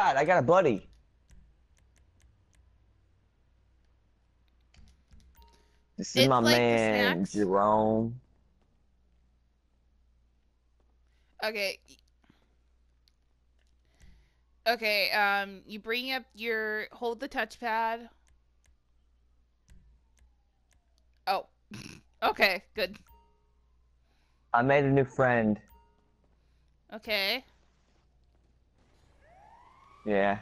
I got a buddy. This is It's my like man. Jerome. Okay. Okay, um, you bring up your, hold the touchpad. Oh, okay, good. I made a new friend. Okay. Yeah.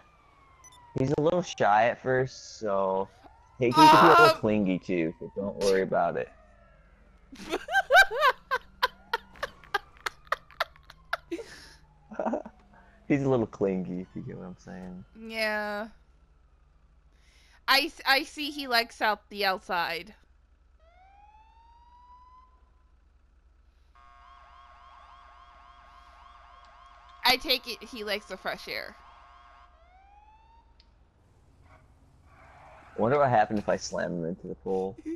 He's a little shy at first, so he he can be a little Um. clingy too, so don't worry about it. He's a little clingy, if you get what I'm saying. yeah. I, I see he likes out the outside. I take it he likes the fresh air. Wonder what happened if I slam him into the pool.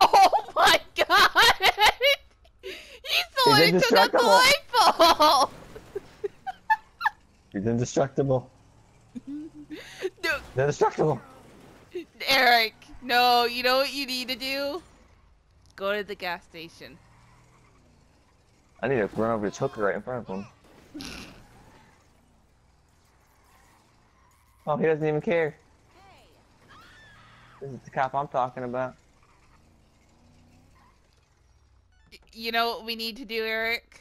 oh my god! He's the one who took out the indestructible. light bulb! He's indestructible. no, indestructible. Eric, no, you know what you need to do? Go to the gas station. I need to run over this hooker right in front of him. Oh, he doesn't even care. This is the cop I'm talking about. You know what we need to do, Eric?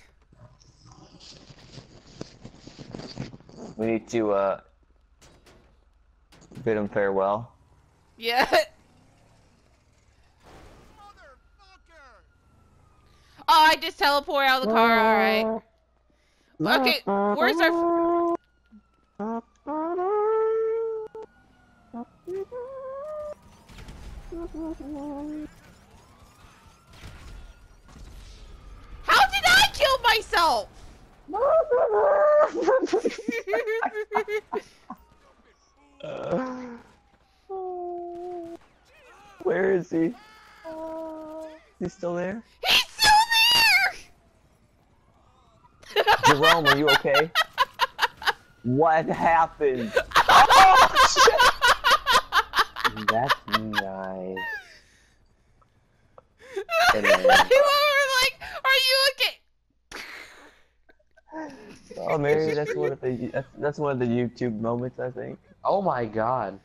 We need to, uh, bid him farewell. Yeah. Oh, I just teleported out of the car. All right. Okay, where's our? How did I kill myself? Where is he? He's still there? He's still there. Jerome, are you okay? What happened? Oh, shit! That's nice. And then- were like, "Are you okay?" Oh, Mary, that's one of the that's, that's one of the YouTube moments, I think. Oh my god.